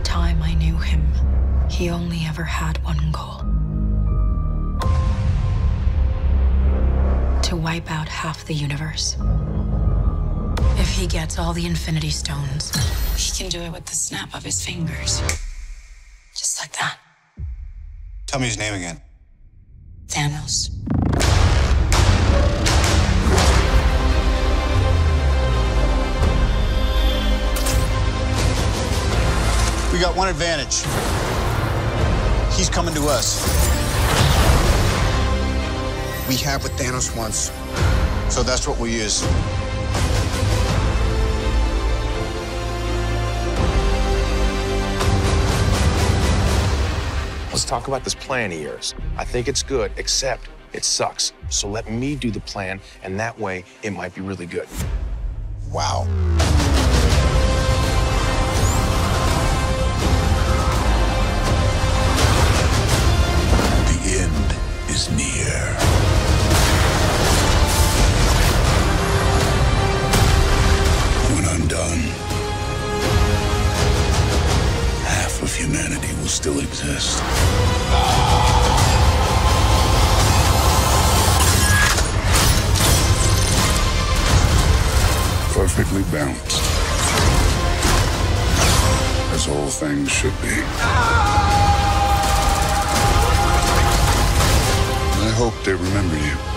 time I knew him, he only ever had one goal to wipe out half the universe. If he gets all the Infinity Stones, he can do it with the snap of his fingers. Just like that. Tell me his name again. Thanos. We got one advantage. He's coming to us. We have what Thanos wants. So that's what we use. Let's talk about this plan of yours. I think it's good, except it sucks. So let me do the plan, and that way it might be really good. Wow. Still exist. Perfectly balanced. As all things should be. I hope they remember you.